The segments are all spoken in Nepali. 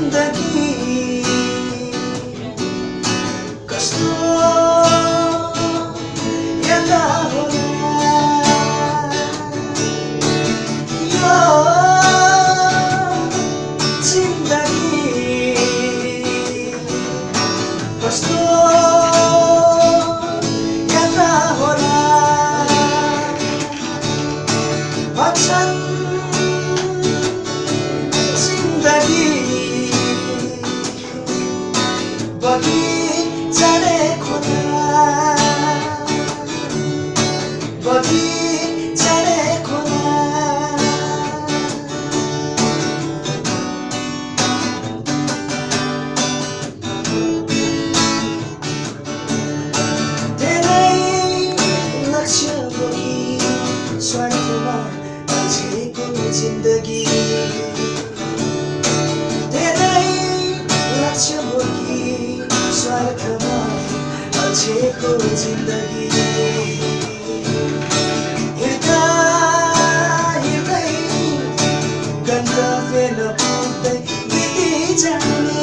जिंदगी. कसलो यदा यो जिंदगी. कसलो Watch! बगी जाने खोला बगी जिंदगी बाँचेको जिन्दगी हिँड्दा हिँड्दै गन्तव्य पुग्दै बिति जाने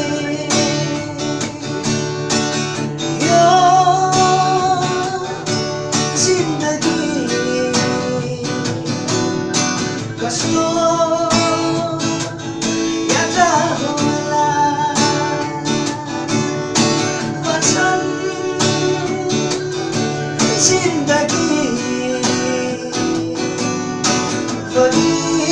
यो जिन्दगी कस्तो 心的记忆和你